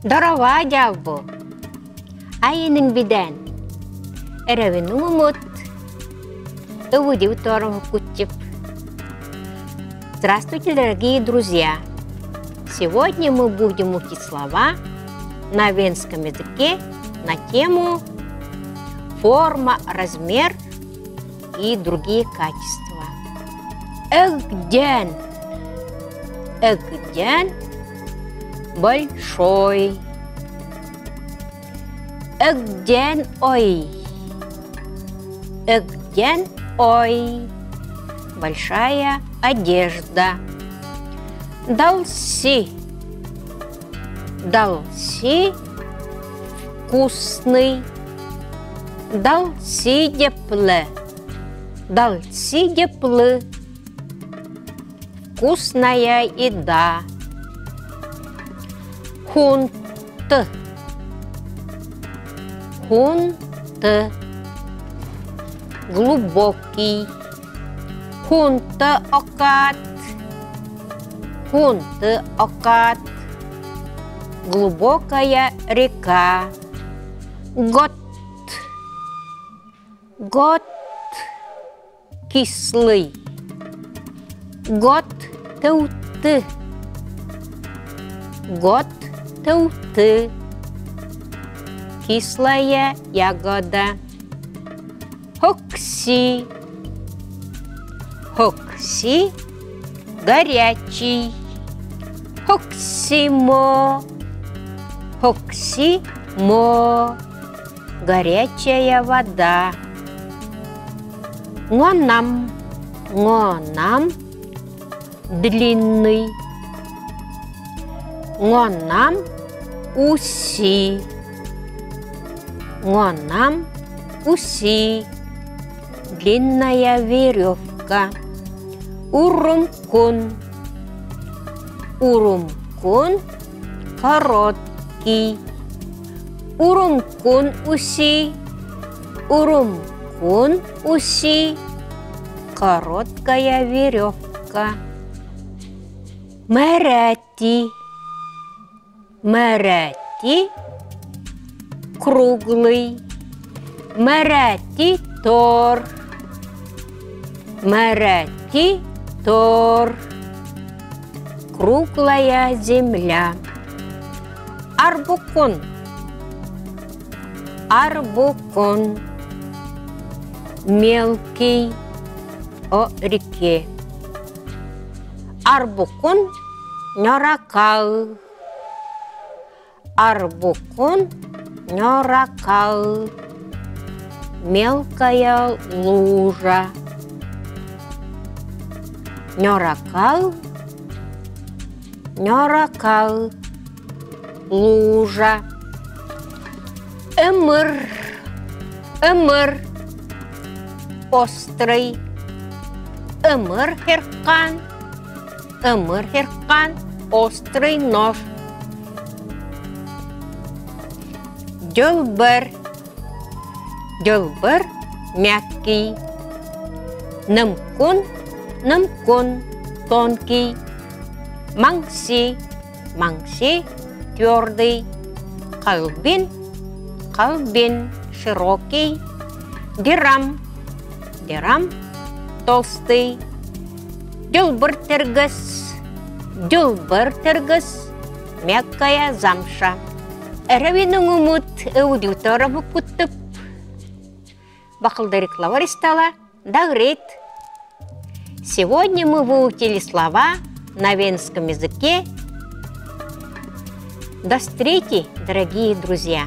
Дорова дявбо. Айының биден. Эревінің умут. Эвуди утором кутчип. Здравствуйте, дорогие друзья! Сегодня мы будем учить слова на венском языке на тему форма, размер и другие качества. Эгден. Эгден большой. Эгден ой. Эгден ой. Большая одежда. Далси. Далси вкусный. Далси депле. Далси деплы. Вкусная еда. Хунт. Хунт. Глубокий. Хунта окат. Хунты окат. Глубокая река. Год. Год. Кислый. Год тауты. Год тауты. Кислая ягода. Хокси. Хокси горячий. Хоксимо. Хоксимо. Горячая вода. Ngонам. Ngонам. Длинный. Уси. Ngонам. Уси. Длинная веревка. Урумкун. Урумкун короткий. Урумкун уси. Урумкун уси. Короткая веревка. Мерати. Мерати круглый. Мерати тор. Мерати тор. Круглая земля. Арбукон. Арбукон. Мелкий о реке. Арбукон норакал. Арбукон норакал. Мелкая лужа. Норакал. Норакал. Лужа. Эмыр. Эмыр. Острый. Эмыр херкан. Эмыр херкан. Острый нож. Дёлбер. Дёлбер мягкий. Намкун. Намкун тонкий. Мангси. Мангси твердый. Колбин. Колбин широкий. Дирам. Дирам толстый. Дюлбер тергас. Дюлбер тергас. Мягкая замша. Эравинің умут аудитория куттып. Бақылдырик лаваристала дагрит. Сегодня мы выучили слова на венском языке. До встречи, дорогие друзья!